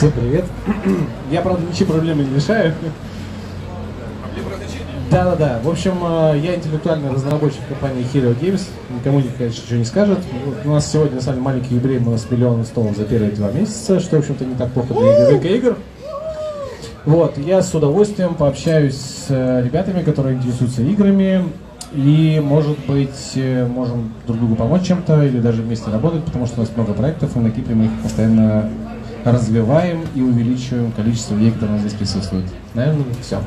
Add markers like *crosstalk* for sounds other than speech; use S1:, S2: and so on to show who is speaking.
S1: Всем привет. *clears throat* Я, правда, ничьи проблемы не решаю. Да, да, да. В общем, э, я интеллектуальный разработчик компании Hero Games. Никому, конечно, ничего не скажет. У нас сегодня, самом деле, маленький юбилей, у нас миллион столов за первые два месяца, что, в общем-то, не так плохо для рынка игр. Вот, я с удовольствием пообщаюсь с э, ребятами, которые интересуются играми, и, может быть, э, можем друг другу помочь чем-то или даже вместе работать, потому что у нас много проектов, и на Кипре мы их постоянно развиваем и увеличиваем количество людей, которые здесь присутствуют. Наверное, все.